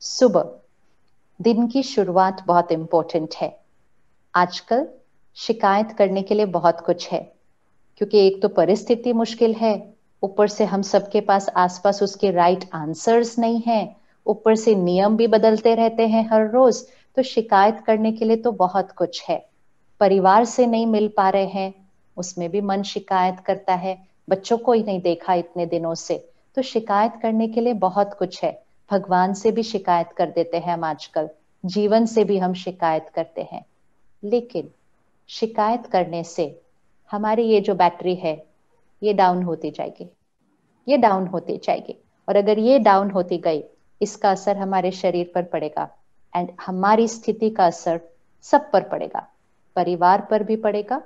सुबह। दिन की शुरुआत बहुत इंपॉर्टेंट है। आजकल शिकायत करने के लिए बहुत कुछ है। क्योंकि एक तो परिस्थिति मुश्किल है। ऊपर से हम सबके पास आसपास उसके राइट आंसर्स नहीं है। ऊपर से नियम भी बदलते रहते हैं हर रोज। तो शिकायत करने के लिए तो बहुत कुछ है। परिवार से नहीं मिल पा रहे हैं। उसमें भी मन शिकायत करता है। बच्चों को ही नहीं देखा इतने दिनों से। तो शिकायत करने के लिए बहुत कुछ है। भगवान से भी शिकायत कर देते हैं हम आजकल, जीवन से भी हम शिकायत करते हैं। लेकिन शिकायत करने से हमारी ये जो बैटरी है, ये डाउन होती जाएगी। ये डाउन होती जाएगी। और अगर ये डाउन होती गई, इसका असर हमारे शरीर पर पड़ेगा एंड हमारी स्थिति का असर सब पर पड़ेगा। परिवार पर भी पड़ेगा,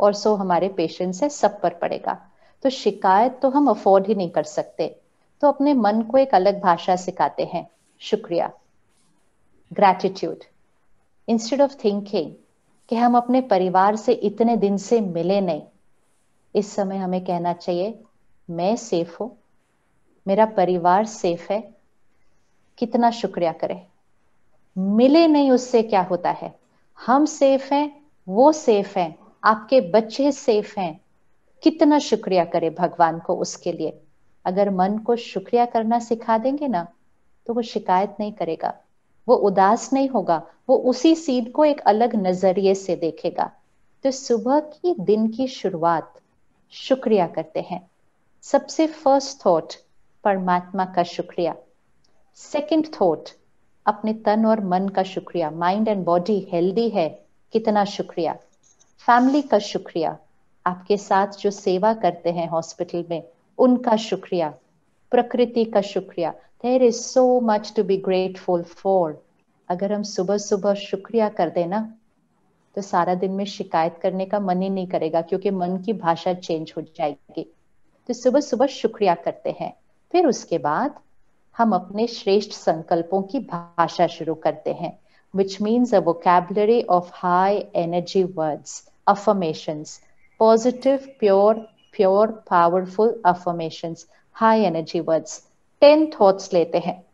और सो हमारे पेशेंट्स है, सब पर पड़ेगा। तो शिकायत तो हम अफोर्ड ही नहीं कर सकते। तो अपने मन को एक अलग भाषा सिखाते हैं। शुक्रिया। ग्रैटिट्यूड इंस्टेड ऑफ़ थिंकिंग कि हम अपने परिवार से इतने दिन से मिले नहीं, इस समय हमें कहना चाहिए, मैं सेफ़ हूँ, मेरा परिवार सेफ़ है, कितना शुक्रिया करें। मिले नहीं उससे क्या होता है? हम सेफ़ हैं, वो सेफ़ हैं, आपके बच्चे सेफ़ हैं, कितना शुक्रिया करें भगवान को उसके लिए। अगर मन को शुक्रिया करना सिखा देंगे ना तो वो शिकायत नहीं करेगा। वो उदास नहीं होगा, वो उसी सीध को एक अलग नज़रिए से देखेगा। तो सुबह की दिन की शुरुआत शुक्रिया करते हैं। सबसे फ़र्स्ट थॉट परमात्मा का शुक्रिया। सेकंड थॉट अपने तन और मन का शुक्रिया। माइंड एंड बॉडी हेल्दी है, कितना शुक्रिया। फैमिली का शुक्रिया। आपके साथ जो सेवा करते हैं हॉस्पिटल में उनका शुक्रिया प्रकृति का शुक्रिया। There is so much to be grateful for अगर हम सुबह सुबह शुक्रिया कर देना तो सारा दिन में शिकायत करने का मन ही नहीं करेगा क्योंकि मन की भाषा चेंज हो जाएगी। तो सुबह सुबह शुक्रिया करते हैं। फिर उसके बाद हम अपने श्रेष्ठ संकल्पों की भाषा शुरू करते हैं which means a vocabulary of high energy words, affirmations, positive, pure, pure, powerful affirmations, high energy words ten thoughts लेते हैं।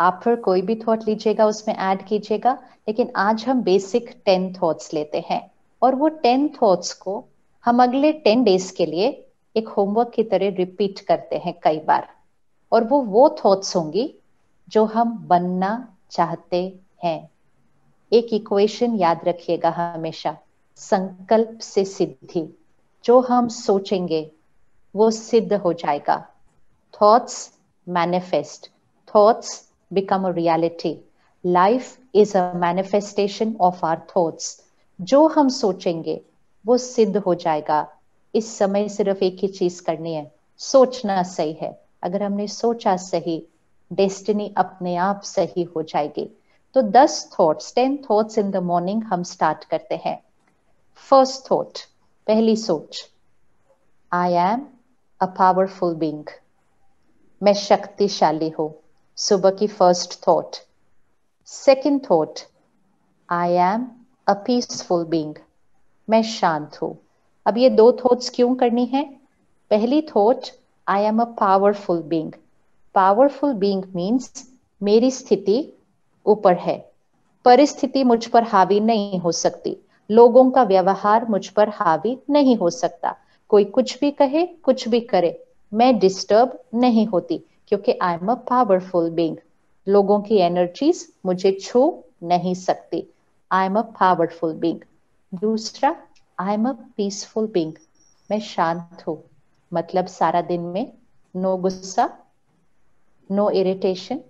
आप फिर कोई भी थॉट लीजिएगा उसमें ऐड कीजिएगा लेकिन आज हम बेसिक टेन थॉट्स लेते हैं। और वो टेन थॉट्स को हम अगले टेन डेज़ के लिए एक होमवर्क की तरह रिपीट करते हैं कई बार। और वो वो थॉट्स होंगी जो हम बनना चाहते हैं। एक इक्वेशन याद रखिएगा हमेशा। संकल्प से सिद्धि। जो हम सोचेंगे, वो सिद्ध हो जाएगा। Thoughts manifest thoughts become a reality life is a manifestation of our thoughts जो हम सोचेंगे, वो सिद्ध हो जाएगा। इस समय सिर्फ़ एक ही चीज़ करनी है। सोचना सही है। अगर हमने सोचा सही डेस्टिनी अपने आप सही हो जाएगी। तो दस thoughts ten thoughts in the morning हम स्टार्ट करते हैं। फ़र्स्ट थॉट पहली सोच I am a powerful being मैं शक्तिशाली हूँ. सुबह की first thought second thought I am a peaceful being मैं शांत हूँ. अब ये दो थॉट्स क्यों करनी है? पहली thought I am a powerful being powerful being means मेरी स्थिति ऊपर है। परिस्थिति मुझ पर हावी नहीं हो सकती। लोगों का व्यवहार मुझ पर हावी नहीं हो सकता। कोई कुछ भी कहे, कुछ भी करे। मैं डिस्टर्ब नहीं होती, क्योंकि I am a powerful being लोगों की एनर्जीज मुझे छू नहीं सकती। I am a powerful being दूसरा I am a peaceful being मैं शांत हूँ। मतलब सारा दिन में नो गुस्सा नो इरिटेशन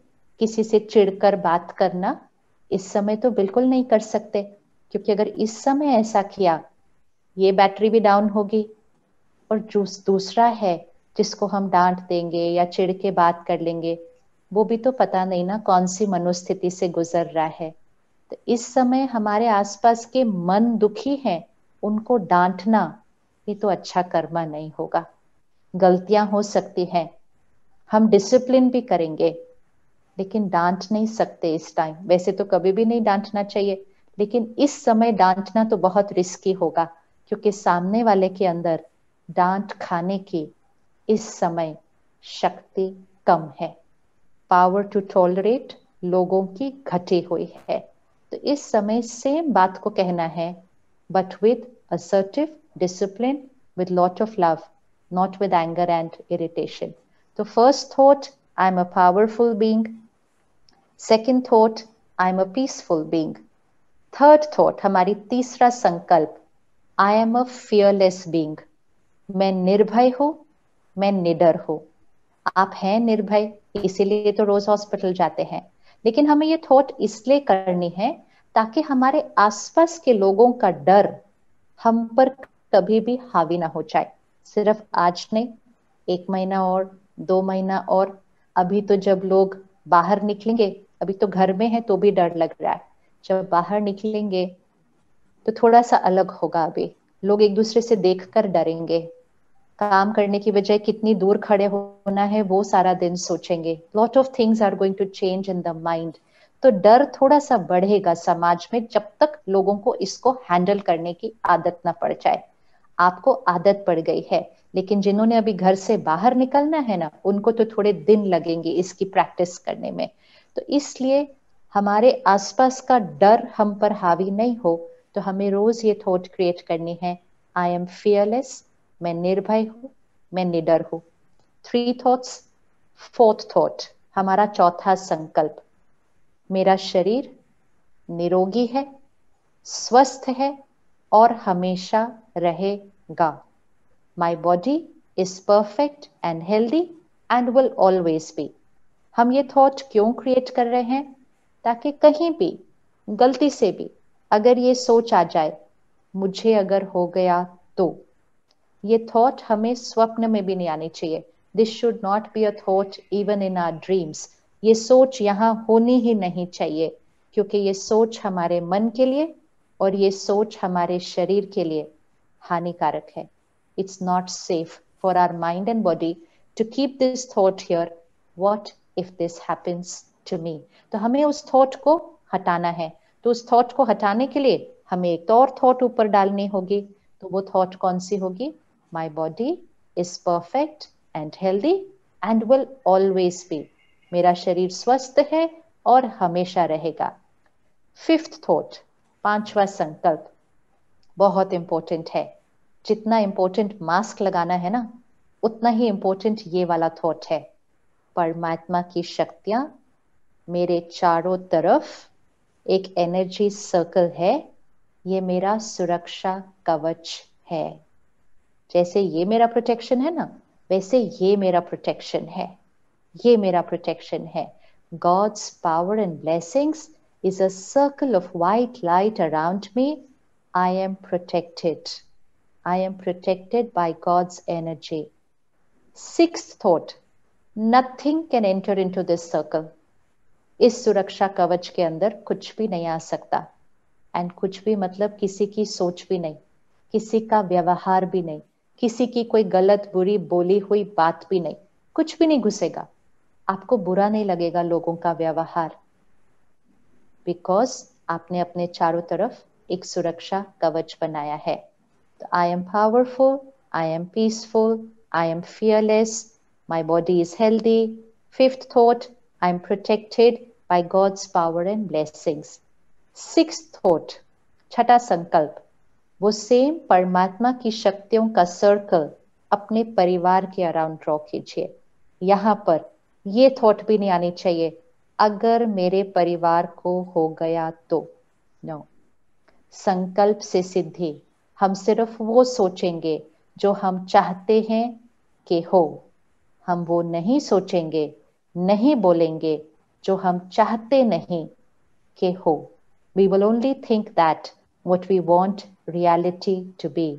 किसी से चिढ़कर बात करना, इस समय तो बिल्कुल नहीं कर सकते। क्योंकि अगर इस समय ऐसा किया, ये बैटरी भी डाउन होगी और जो दूसरा है जिसको हम डांट देंगे या चिड़ के बात कर लेंगे, वो भी तो पता नहीं ना कौन सी मनोस्थिति से गुजर रहा है। तो इस समय हमारे आसपास के मन दुखी हैं, उनको डांटना ये तो अच्छा कर्मा नहीं होगा। गलतियाँ हो सकती हैं, हम डिसिप्लिन भी करेंगे, लेकिन डांट नहीं सकते इस टाइम वैसे तो कभी भी नहीं डांटना चाहिए। लेकिन इस समय डांटना तो बहुत रिस्की होगा, क्योंकि सामने वाले के अंदर डांट खाने की इस समय शक्ति कम है। पावर टू टॉलरेट लोगों की घटी हुई है। तो इस समय सेम बात को कहना है but with assertive discipline with lot of love not with anger and irritation तो first thought I am a powerful being second thought I am a peaceful being third thought हमारी तीसरा संकल्प I am a fearless being मैं निर्भय हूँ, मैं निडर हूँ। आप हैं निर्भय, इसीलिए तो रोज हॉस्पिटल जाते हैं। लेकिन हमें ये थॉट इसलिए करनी है ताकि हमारे आसपास के लोगों का डर हम पर कभी भी हावी ना हो जाए। सिर्फ़ आज नहीं, एक महीना और, दो महीना और। अभी तो जब लोग बाहर निकलेंगे, अभी तो घर में है तो भी डर लग रहा है। जब बाहर निकलेंगे तो थोड़ा सा अलग होगा अभी। लोग एक दूसरे से देखकर डरेंगे। काम करने की बजाय कितनी दूर खड़े होना है, वो सारा दिन सोचेंगे। Lot of things are going to change in the mind तो डर थोड़ा सा बढ़ेगा समाज में जब तक लोगों को इसको हैंडल करने की आदत ना पड़ जाए। आपको आदत पड़ गई है, लेकिन जिन्होंने अभी घर से बाहर निकलना है ना, उनको तो थोड़े दिन लगेंगे इसकी प्रैक्टिस करने में। तो इसलिए हमारे आसपास का डर हम पर हावी नहीं हो तो हमें रोज ये थॉट क्रिएट करनी है आई एम फियरलेस मैं निर्भय हूँ, मैं निडर हूँ। थ्री थॉट्स फोर्थ थॉट हमारा चौथा संकल्प। मेरा शरीर निरोगी है, स्वस्थ है और हमेशा रहेगा। My body is perfect and healthy and will always be हम ये थॉट क्यों क्रिएट कर रहे हैं? ताकि कहीं भी, गलती से भी, अगर ये सोच आ जाए, मुझे अगर हो गया तो। ये थॉट हमें स्वप्न में भी नहीं आनी चाहिए। This should not be a thought even in our dreams ये सोच यहाँ होनी ही नहीं चाहिए, क्योंकि ये सोच हमारे मन के लिए और ये सोच हमारे शरीर के लिए हानिकारक है। It's not safe for our mind and body to keep this thought here what if this happens to me तो हमें उस थॉट को हटाना है। तो उस थॉट को हटाने के लिए हमें एक और थॉट ऊपर डालनी होगी। तो वो थॉट कौन सी होगी? My body is perfect and healthy and will always be. मेरा शरीर स्वस्थ है और हमेशा रहेगा। फिफ्थ थॉट पांचवा संकल्प, बहुत इंपॉर्टेंट है। जितना इंपॉर्टेंट मास्क लगाना है ना, उतना ही इंपॉर्टेंट ये वाला थॉट है। परमात्मा की शक्तियाँ मेरे चारों तरफ़ एक एनर्जी सर्कल है। ये मेरा सुरक्षा कवच है। जैसे ये मेरा प्रोटेक्शन है ना, वैसे ये मेरा प्रोटेक्शन है। ये मेरा प्रोटेक्शन है। God's power and blessings is a circle of white light around me I am protected I am protected by God's energy six thought nothing can enter into this circle इस सुरक्षा कवच के अंदर कुछ भी नहीं आ सकता। एंड कुछ भी मतलब किसी की सोच भी नहीं, किसी का व्यवहार भी नहीं, किसी की कोई गलत, बुरी, बोली हुई बात भी नहीं। कुछ भी नहीं घुसेगा। आपको बुरा नहीं लगेगा लोगों का व्यवहार। बिकॉज़ आपने अपने चारों तरफ़ एक सुरक्षा कवच बनाया है। तो I am powerful I am peaceful I am fearless my body is healthy fifth thought I am protected by God's power and blessings. Sixth thought, छठा संकल्प वो सेम परमात्मा की शक्तियों का सर्कल अपने परिवार के अराउंड ड्रॉ कीजिए यहाँ पर ये थॉट भी नहीं आनी चाहिए अगर मेरे परिवार को हो गया तो नो no. संकल्प से सिद्धि हम सिर्फ़ वो सोचेंगे जो हम चाहते हैं कि हो हम वो नहीं सोचेंगे नहीं बोलेंगे जो हम चाहते नहीं कि हो। We will only think that what we want reality to be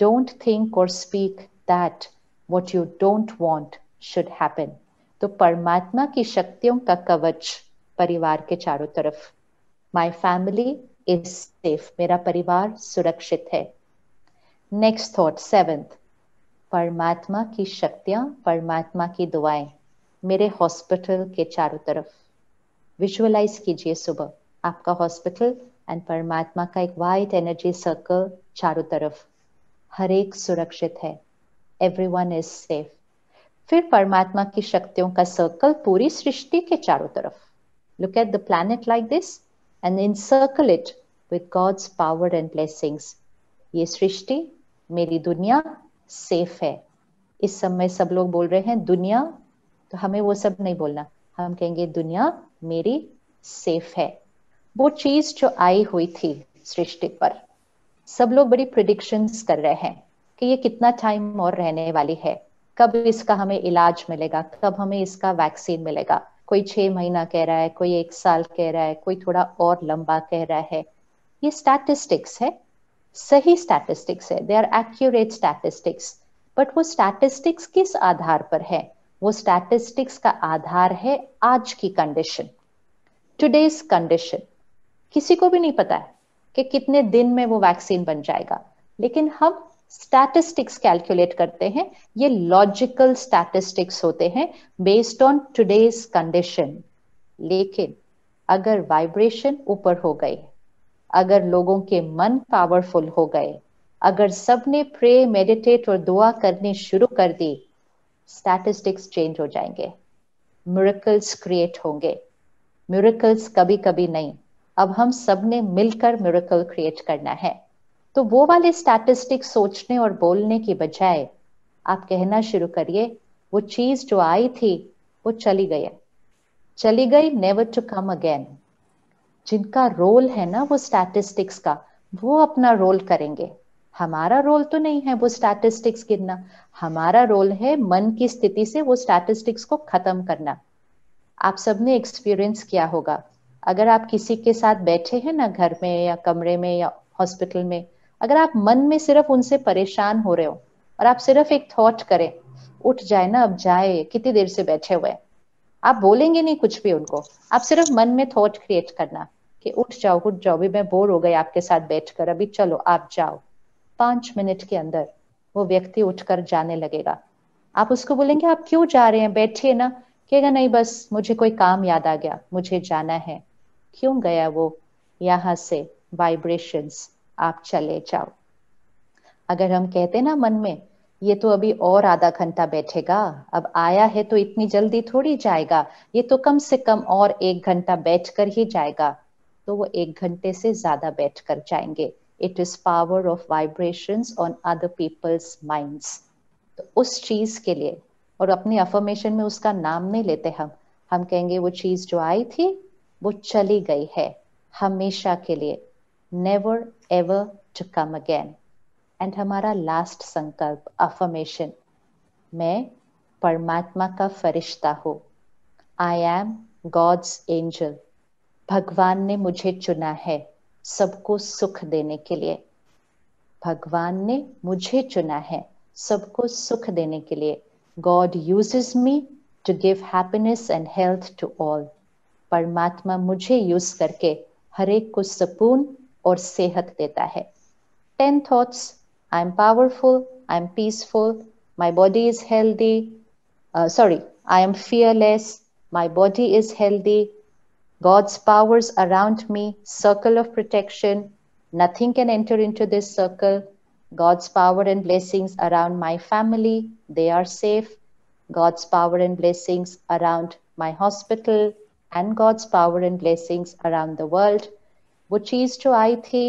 don't think और speak that what you don't want should happen तो परमात्मा की शक्तियों का कवच परिवार के चारों तरफ़। माई फैमिली इज़ सेफ़ मेरा परिवार सुरक्षित है। नेक्स्ट थॉट सेवेंथ परमात्मा की शक्तियाँ, परमात्मा की दुआएँ। मेरे हॉस्पिटल के चारों तरफ़। विजुअलाइज कीजिए सुबह। आपका हॉस्पिटल एंड परमात्मा का एक वाइट एनर्जी सर्कल चारों तरफ़। हर एक सुरक्षित है। एवरी वन इज़ सेफ़ फिर परमात्मा की शक्तियों का सर्कल पूरी सृष्टि के चारों तरफ़। Look at the planet like this and encircle it with God's power and blessings ये सृष्टि मेरी दुनिया सेफ़ है। इस समय सब लोग बोल रहे हैं, दुनिया तो हमें वो सब नहीं बोलना। हम कहेंगे, दुनिया मेरी सेफ़ है। वो चीज़ जो आई हुई थी सृष्टि पर, सब लोग बड़ी प्रिडिक्शंस कर रहे हैं कि ये कितना टाइम और रहने वाली है। कब इसका हमें इलाज मिलेगा? कब हमें इसका वैक्सीन मिलेगा? कोई छह महीना कह रहा है, कोई एक साल कह रहा है, कोई थोड़ा और लंबा कह रहा है। ये स्टैटिस्टिक्स है। सही स्टैटिस्टिक्स है। They are accurate statistics but वो स्टैटिस्टिक्स किस आधार पर है? वो स्टैटिस्टिक्स का आधार है आज की कंडीशन टुडेज कंडीशन किसी को भी नहीं पता है कि कितने दिन में वो वैक्सीन बन जाएगा, लेकिन हम स्टैटिस्टिक्स कैलकुलेट करते हैं, ये लॉजिकल स्टैटिस्टिक्स होते हैं बेस्ड ऑन टुडेज कंडीशन लेकिन अगर वाइब्रेशन ऊपर हो गए, अगर लोगों के मन पावरफुल हो गए, अगर सबने प्रे मेडिटेट और दुआ करनी शुरू कर दी स्टैटिस्टिक्स चेंज हो जाएँगे। मिरेकल्स क्रिएट होंगे। मिरेकल्स कभी कभी नहीं। अब हम सबने मिलकर मिरेकल क्रिएट करना है। तो वो वाले स्टैटिस्टिक्स सोचने और बोलने की बजाय आप कहना शुरू करिए, वो चीज़ जो आई थी, वो चली गई है। चली गई नेवर टू कम अगेन जिनका रोल है ना वो स्टैटिस्टिक्स का, वो अपना रोल करेंगे। हमारा रोल तो नहीं है वो स्टैटिस्टिक्स गिनना। हमारा रोल है मन की स्थिति से वो स्टैटिस्टिक्स को खत्म करना। आप सबने एक्सपीरियंस किया होगा। अगर आप किसी के साथ बैठे हैं ना घर में या कमरे में या हॉस्पिटल में, अगर आप मन में सिर्फ़ उनसे परेशान हो रहे हो और आप सिर्फ़ एक थॉट करें, उठ जाए ना, अब जाए, कितनी देर से बैठे हुए आप बोलेंगे नहीं कुछ भी उनको। आप सिर्फ़ मन में थॉट क्रिएट करना कि उठ जाओ उठ जाओ भी मैं बोर हो गई आपके साथ बैठकर, अभी चलो, आप जाओ। पाँच मिनट के अंदर वो व्यक्ति उठकर जाने लगेगा। आप उसको बोलेंगे, आप क्यों जा रहे हैं? बैठिए ना। कहेगा, नहीं, बस मुझे कोई काम याद आ गया। मुझे जाना है। क्यों गया वो? यहाँ से वाइब्रेशंस आप चले जाओ। अगर हम कहते ना मन में, ये तो अभी और आधा घंटा बैठेगा, अब आया है तो इतनी जल्दी थोड़ी जाएगा। ये तो कम से कम और एक घंटा बैठ कर ही जाएगा। तो वो एक घंटे से ज़्यादा बैठ कर जाएँगे। It is power of vibrations on other people's minds. तो उस चीज़ के लिए, और अपनी अफर्मेशन में उसका नाम नहीं लेते हम। हम कहेंगे, वो चीज़ जो आई थी, वो चली गई है, हमेशा के लिए। Never ever to come again and हमारा लास्ट संकल्प अफर्मेशन मैं परमात्मा का फरिश्ता हूँ। आई एम गॉड्स एंजल भगवान ने मुझे चुना है। सबको सुख देने के लिए। भगवान ने मुझे चुना है, सबको सुख देने के लिए। God uses me to give happiness and health to all परमात्मा मुझे यूज़ करके हर एक को सुकून और सेहत देता है। Ten thoughts I am powerful I am peaceful my body is healthy sorry I am fearless my body is healthy God's powers around me, circle of protection. Nothing can enter into this circle. God's power and blessings around my family, they are safe. God's power and blessings around my hospital, and God's power and blessings around the world. वो चीज जो आई थी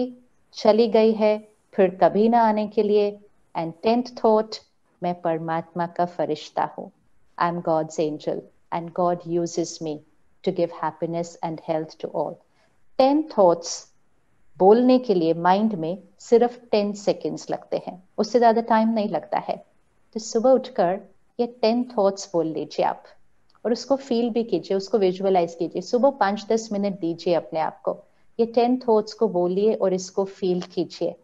चली गई है फिर कभी ना आने के लिए एंड टेंथ थॉट मैं परमात्मा का फरिश्ता हूँ I am God's angel and God uses me to give happiness and health to all. 10 thoughts बोलने के लिए माइंड में सिर्फ़ टेन सेकेंड्स लगते हैं। उससे ज़्यादा टाइम नहीं लगता है। तो सुबह उठकर ये टेन थॉट्स बोल लीजिए आप और उसको फील भी कीजिए, उसको विजुअलाइज कीजिए। सुबह पाँच दस मिनट दीजिए अपने आप को। ये टेन थॉट्स को बोलिए और इसको फील कीजिए।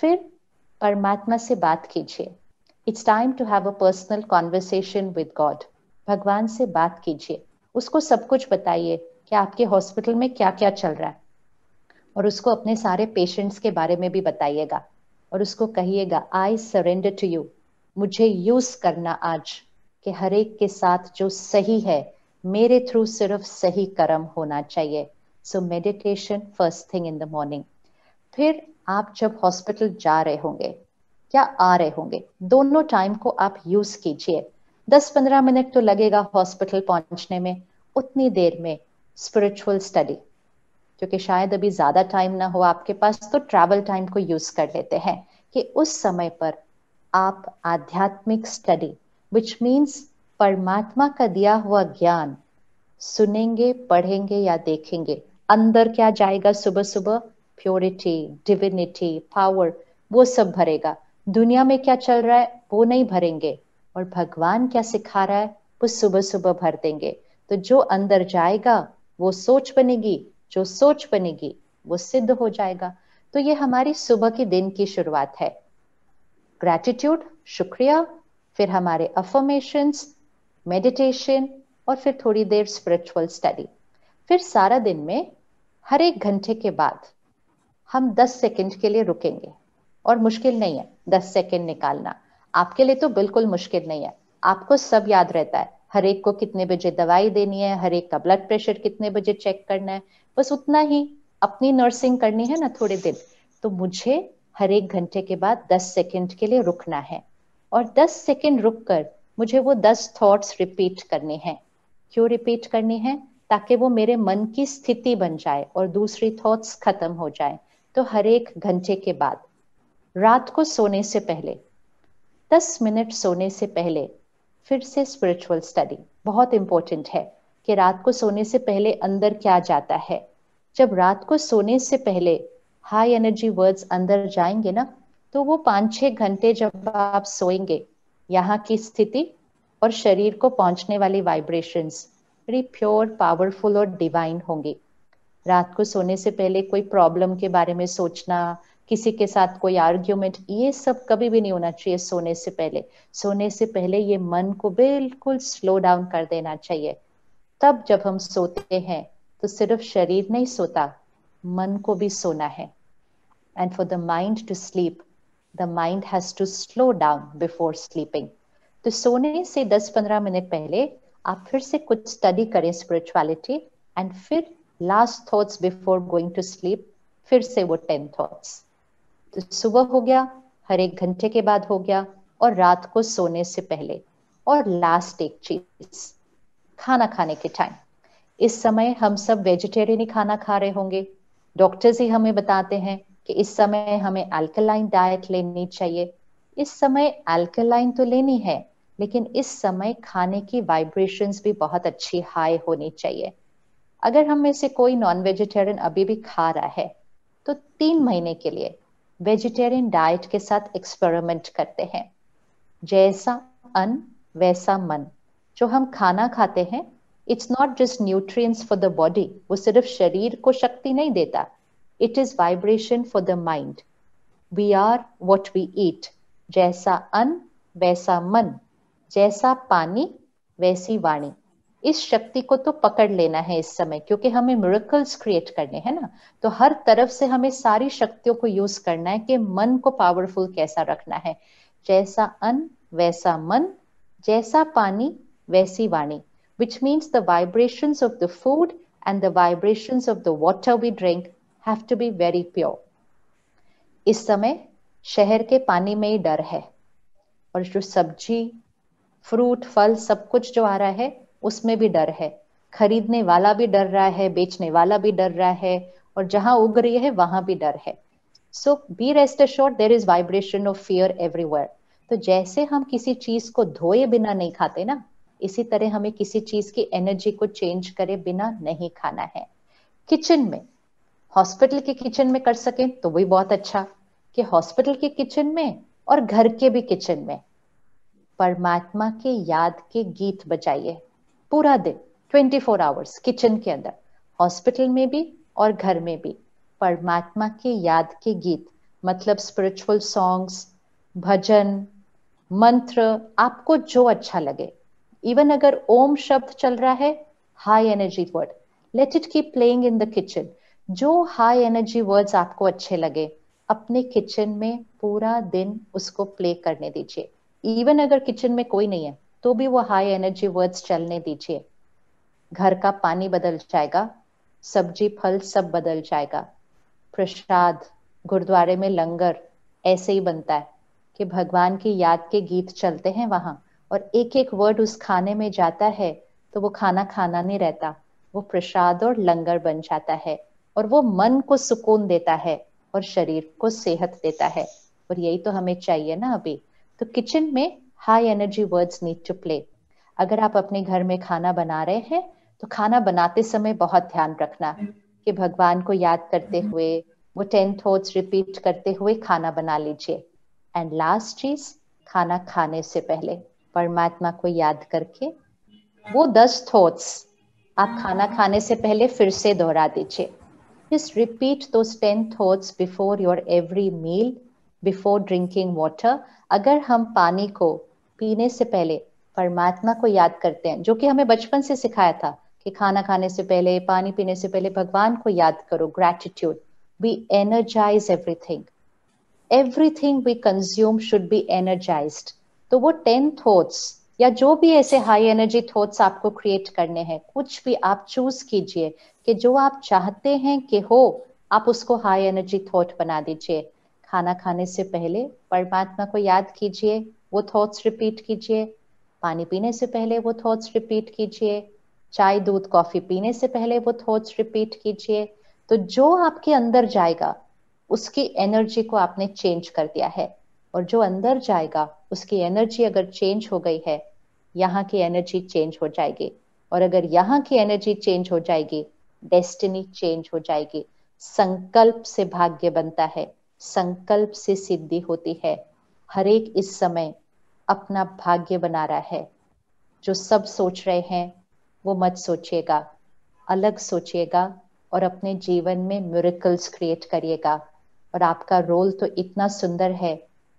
फिर परमात्मा से बात कीजिए। It's time to have a personal conversation with God भगवान से बात कीजिए। उसको सब कुछ बताइए कि आपके हॉस्पिटल में क्या क्या चल रहा है। और उसको अपने सारे पेशेंट्स के बारे में भी बताइएगा। और उसको कहिएगा आई सरेंडर टू यू मुझे यूज़ करना आज कि हर एक के साथ जो सही है, मेरे थ्रू सिर्फ़ सही कर्म होना चाहिए। So meditation first thing in the morning फिर आप जब हॉस्पिटल जा रहे होंगे या आ रहे होंगे, दोनों टाइम को आप यूज़ कीजिए। दस पंद्रह मिनट तो लगेगा हॉस्पिटल पहुँचने में, उतनी देर में स्पिरिचुअल स्टडी क्योंकि शायद अभी ज़्यादा टाइम ना हो आपके पास तो ट्रैवल टाइम को यूज़ कर लेते हैं कि उस समय पर आप आध्यात्मिक स्टडी विच मीन्स परमात्मा का दिया हुआ ज्ञान सुनेंगे, पढ़ेंगे या देखेंगे। अंदर क्या जाएगा सुबह सुबह प्योरिटी डिविनिटी पावर वो सब भरेगा। दुनिया में क्या चल रहा है? वो नहीं भरेंगे। और भगवान क्या सिखा रहा है? वो सुबह सुबह भर देंगे। तो जो अंदर जाएगा, वो सोच बनेगी, जो सोच बनेगी, वो सिद्ध हो जाएगा। तो ये हमारी सुबह के दिन की शुरुआत है। ग्रैटिट्यूड शुक्रिया, फिर हमारे अफर्मेशंस मेडिटेशन और फिर थोड़ी देर स्पिरिचुअल स्टडी फिर सारा दिन में, हर एक घंटे के बाद, हम 10 सेकंड के लिए रुकेंगे। और मुश्किल नहीं है 10 सेकंड निकालना। आपके लिए तो बिल्कुल मुश्किल नहीं है। आपको सब याद रहता है। हर एक को कितने बजे दवाई देनी है, हर एक का ब्लड प्रेशर कितने बजे चेक करना है। बस उतना ही, अपनी नर्सिंग करनी है ना थोड़े दिन। तो मुझे हर एक घंटे के बाद दस सेकेंड के लिए रुकना है। और दस सेकेंड रुक कर मुझे वो 10 थॉट्स रिपीट करने हैं। क्यों रिपीट करनी है? ताकि वो मेरे मन की स्थिति बन जाए और दूसरी थॉट्स खत्म हो जाए। तो हर एक घंटे के बाद, रात को सोने से पहले 10 मिनट सोने से पहले फिर से स्पिरिचुअल स्टडी बहुत इंपॉर्टेंट है कि रात को सोने से पहले अंदर क्या जाता है। जब रात को सोने से पहले हाई एनर्जी वर्ड्स अंदर जाएँगे ना तो वो पाँच छह घंटे जब आप सोएँगे, यहाँ की स्थिति और शरीर को पहुँचने वाली वाइब्रेशंस बड़ी प्योर पावरफुल और डिवाइन होंगी। रात को सोने से पहले कोई प्रॉब्लम के बारे में सोचना किसी के साथ कोई आर्ग्यूमेंट ये सब कभी भी नहीं होना चाहिए सोने से पहले। सोने से पहले ये मन को बिल्कुल स्लो डाउन कर देना चाहिए। तब जब हम सोते हैं तो सिर्फ़ शरीर नहीं सोता, मन को भी सोना है। And for the mind to sleep the mind has to slow down before sleeping तो सोने से 10-15 मिनट पहले आप फिर से कुछ स्टडी करें स्पिरिचुअलिटी एंड फिर last thoughts before going to sleep फिर से वो टेन थॉट्स तो सुबह हो गया, हर एक घंटे के बाद हो गया और रात को सोने से पहले। और लास्ट एक चीज़, खाना खाने के टाइम इस समय हम सब वेजिटेरियन ही खाना खा रहे होंगे। डॉक्टर्स ही हमें बताते हैं कि इस समय हमें अल्कलाइन डाइट लेनी चाहिए। इस समय अल्कलाइन तो लेनी है, लेकिन इस समय खाने की वाइब्रेशंस भी बहुत अच्छी हाई होनी चाहिए। अगर हम में से कोई नॉन वेजिटेरियन अभी भी खा रहा है तो तीन महीने के लिए वेजिटेरियन डाइट के साथ एक्सपेरिमेंट करते हैं। जैसा अन वैसा मन। जो हम खाना खाते हैं it's not just nutrients for the body वो सिर्फ़ शरीर को शक्ति नहीं देता। It is vibration for the mind we are what we eat जैसा अन्न, वैसा मन। जैसा पानी, वैसी वाणी। इस शक्ति को तो पकड़ लेना है इस समय, क्योंकि हमें मिरेकल्स क्रिएट करने हैं ना। तो हर तरफ़ से हमें सारी शक्तियों को यूज़ करना है कि मन को पावरफुल कैसा रखना है। जैसा अन्न, वैसा मन, जैसा पानी, वैसी वाणी। Which means the vibrations of the food and the vibrations of the water we drink have to be very pure इस समय शहर के पानी में ही डर है। और जो सब्ज़ी फ्रूट फल, सब कुछ जो आ रहा है उसमें भी डर है। खरीदने वाला भी डर रहा है, बेचने वाला भी डर रहा है और जहाँ उग रही है, वहाँ भी डर है। So be rest short there is vibration of fear everywhere तो जैसे हम किसी चीज़ को धोए बिना नहीं खाते ना, इसी तरह हमें किसी चीज़ की एनर्जी को चेंज करे बिना नहीं खाना है। किचन में हॉस्पिटल के किचन में कर सके तो वही बहुत अच्छा कि हॉस्पिटल के किचन में और घर के भी किचन में। परमात्मा के याद के गीत बजाइए। पूरा दिन 24 फोर आवर्स किचन के अंदर हॉस्पिटल में भी और घर में भी, परमात्मा के याद के गीत मतलब स्पिरिचुअल सॉन्ग्स भजन, मंत्र, आपको जो अच्छा लगे। इवन अगर ओम शब्द चल रहा है high energy word let it keep playing in the kitchen जो हाई एनर्जी वर्ड्स आपको अच्छे लगे, अपने किचन में पूरा दिन उसको प्ले करने दीजिए। इवन अगर किचन में कोई नहीं है तो भी वो हाई एनर्जी वर्ड्स चलने दीजिए। घर का पानी बदल जाएगा, सब्ज़ी फल सब बदल जाएगा। प्रसाद, गुरुद्वारे में लंगर, ऐसे ही बनता है कि भगवान की याद के गीत चलते हैं वहाँ और एक एक वर्ड उस खाने में जाता है तो वो खाना खाना नहीं रहता, वो प्रसाद और लंगर बन जाता है और वो मन को सुकून देता है और शरीर को सेहत देता है। और यही तो हमें चाहिए ना अभी। तो किचन में high energy words need to play अगर आप अपने घर में खाना बना रहे हैं तो खाना बनाते समय बहुत ध्यान रखना कि भगवान को याद करते हुए वो टेन थॉट्स रिपीट करते हुए खाना बना लीजिए। एंड लास्ट चीज़ खाना खाने से पहले परमात्मा को याद करके वो दस थॉट्स आप खाना खाने से पहले फिर से दोहरा दीजिए। Just repeat those 10 thoughts before your every meal before drinking water अगर हम पानी को पीने से पहले परमात्मा को याद करते हैं, जो कि हमें बचपन से सिखाया था कि खाना खाने से पहले, पानी पीने से पहले भगवान को याद करो gratitude we energize everything everything we consume should be energized तो वो टेन थॉट्स या जो भी ऐसे हाई एनर्जी थॉट्स आपको क्रिएट करने हैं, कुछ भी आप चूज़ कीजिए कि जो आप चाहते हैं कि हो, आप उसको हाई एनर्जी थॉट बना दीजिए। खाना खाने से पहले परमात्मा को याद कीजिए। वो थॉट्स रिपीट कीजिए। पानी पीने से पहले वो थॉट्स रिपीट कीजिए। चाय, दूध कॉफ़ी पीने से पहले वो थॉट्स रिपीट कीजिए। तो जो आपके अंदर जाएगा, उसकी एनर्जी को आपने चेंज कर दिया है। और जो अंदर जाएगा, उसकी एनर्जी अगर चेंज हो गई है, यहाँ की एनर्जी चेंज हो जाएगी। और अगर यहाँ की एनर्जी चेंज हो जाएगी डेस्टिनी चेंज हो जाएगी। संकल्प से भाग्य बनता है। संकल्प से सिद्धि होती है। हर एक इस समय अपना भाग्य बना रहा है। जो सब सोच रहे हैं, वो मत सोचिएगा। अलग सोचिएगा और अपने जीवन में म्यूरिकल्स क्रिएट करिएगा। और आपका रोल तो इतना सुंदर है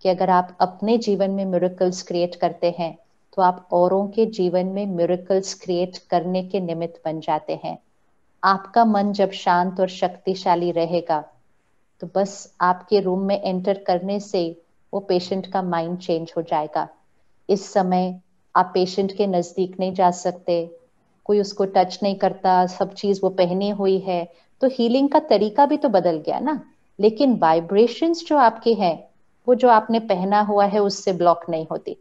कि अगर आप अपने जीवन में म्यूरिकल्स क्रिएट करते हैं तो आप औरों के जीवन में म्यूरिकल्स क्रिएट करने के निमित्त बन जाते हैं। आपका मन जब शांत और शक्तिशाली रहेगा तो बस आपके रूम में एंटर करने से वो पेशेंट का माइंड चेंज हो जाएगा। इस समय आप पेशेंट के नज़दीक नहीं जा सकते, कोई उसको टच नहीं करता, सब चीज़ वो पहनी हुई है तो हीलिंग का तरीका भी तो बदल गया ना। लेकिन वाइब्रेशंस जो आपके हैं, वो जो आपने पहना हुआ है, उससे ब्लॉक नहीं होती।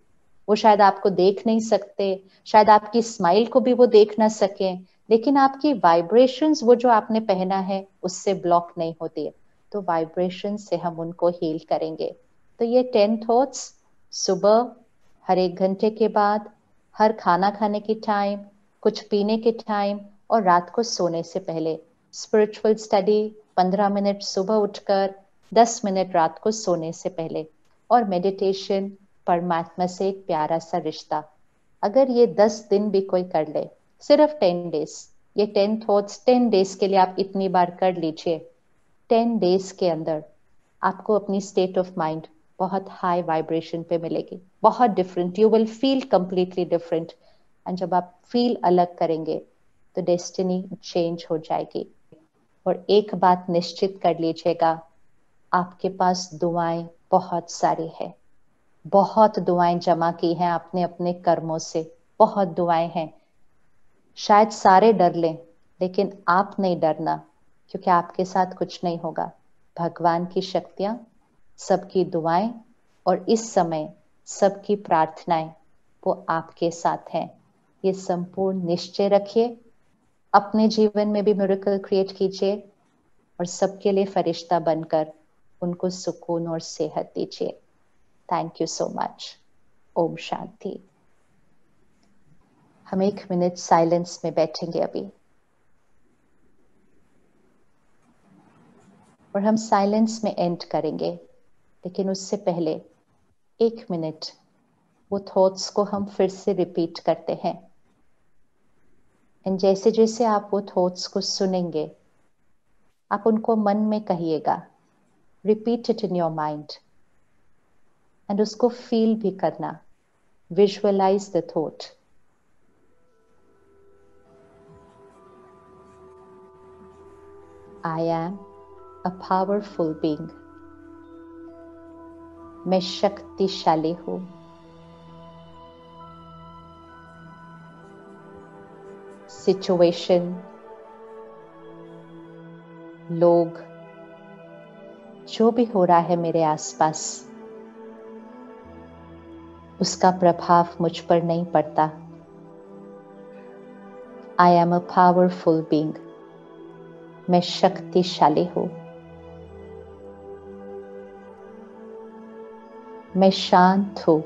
वो शायद आपको देख नहीं सकते, शायद आपकी स्माइल को भी वो देख ना सके, लेकिन आपकी वाइब्रेशंस वो जो आपने पहना है, उससे ब्लॉक नहीं होती। है तो वाइब्रेशन से हम उनको हील करेंगे। तो ये टेन थॉट्स सुबह हर एक घंटे के बाद, हर खाना खाने के टाइम कुछ पीने के टाइम और रात को सोने से पहले। स्पिरिचुअल स्टडी पंद्रह मिनट सुबह उठकर, दस मिनट रात को सोने से पहले। और मेडिटेशन परमात्मा से एक प्यारा सा रिश्ता। अगर ये दस दिन भी कोई कर ले, सिर्फ़ टेन डेज़ ये टेन थॉट्स टेन डेज़ के लिए आप इतनी बार कर लीजिए। टेन डेज़ के अंदर आपको अपनी स्टेट ऑफ़ माइंड बहुत हाई वाइब्रेशन पे मिलेगी। बहुत different you will feel completely different and जब आप फील अलग करेंगे तो डेस्टिनी चेंज हो जाएगी. और एक बात निश्चित कर लीजिएगा, आपके पास दुआएँ बहुत सारी है. बहुत दुआएँ जमा की हैं आपने अपने कर्मों से. बहुत दुआएँ हैं. शायद सारे डर लें, लेकिन आप नहीं डरना, क्योंकि आपके साथ कुछ नहीं होगा. भगवान की शक्तियाँ, सबकी दुआएँ, और इस समय सबकी प्रार्थनाएँ वो आपके साथ हैं। ये संपूर्ण निश्चय रखिए। अपने जीवन में भी मेरिकल क्रिएट कीजिए और सबके लिए फरिश्ता बनकर उनको सुकून और सेहत दीजिए। Thank you so much Om Shanti. हम एक मिनट साइलेंस में बैठेंगे अभी। और हम साइलेंस में एंड करेंगे। लेकिन उससे पहले एक मिनट। वो थॉट्स को हम फिर से रिपीट करते हैं। एंड जैसे जैसे आप वो थॉट्स को सुनेंगे, आप उनको मन में कहिएगा। Repeat it in your mind and उसको फील भी करना। Visualize the thought I am a powerful being मैं शक्तिशाली हूँ। सिचुएशन लोग, जो भी हो रहा है मेरे आसपास, उसका प्रभाव मुझ पर नहीं पड़ता। I am a powerful being मैं शक्तिशाली हूँ। मैं शांत हूँ।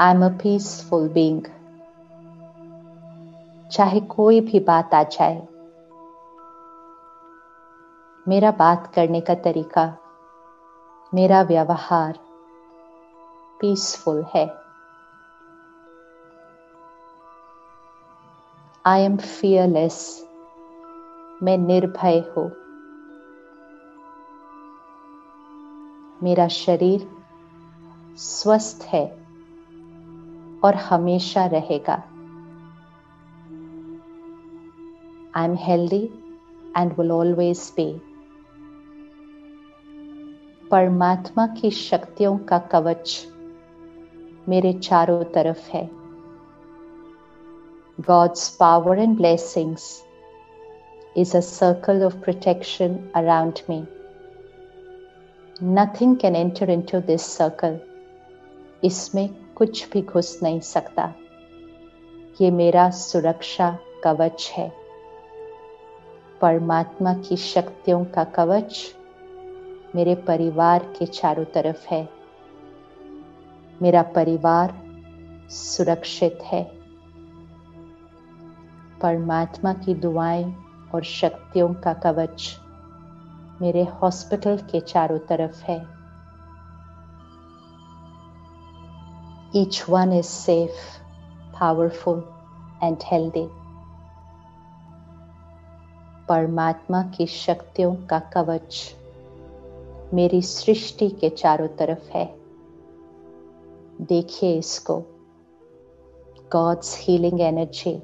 I am a peaceful being चाहे कोई भी बात आ जाए। मेरा बात करने का तरीका, मेरा व्यवहार पीसफुल है। आई एम फियरलेस मैं निर्भय हूँ। मेरा शरीर स्वस्थ है और हमेशा रहेगा। I am healthy and will always be परमात्मा की शक्तियों का कवच मेरे चारों तरफ़ है। God's power and blessings is a circle of protection around me nothing can enter into this circle इसमें कुछ भी घुस नहीं सकता। ये मेरा सुरक्षा कवच है। परमात्मा की शक्तियों का कवच मेरे परिवार के चारों तरफ़ है। मेरा परिवार सुरक्षित है। परमात्मा की दुआएँ और शक्तियों का कवच मेरे हॉस्पिटल के चारों तरफ़ है। Each one is safe powerful and healthy परमात्मा की शक्तियों का कवच मेरी सृष्टि के चारों तरफ़ है। देखिए इसको। God's healing energy,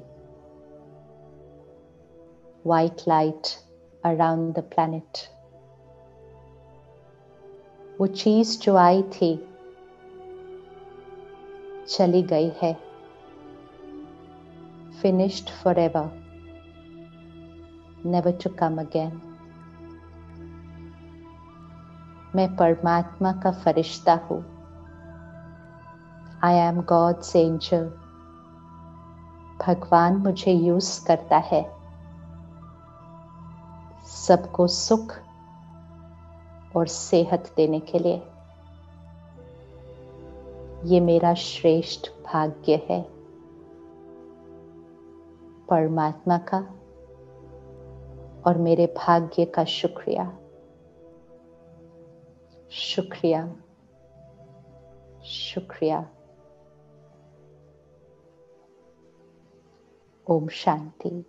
white light around the planet. वो चीज़ जो आई थी चली गई है। Finished forever, never to come again. मैं परमात्मा का फरिश्ता हूँ। आई एम गॉड्स एंजल भगवान मुझे यूज़ करता है। सबको सुख और सेहत देने के लिए। ये मेरा श्रेष्ठ भाग्य है। परमात्मा का और मेरे भाग्य का शुक्रिया। शुक्रिया। शुक्रिया। ओम शांति।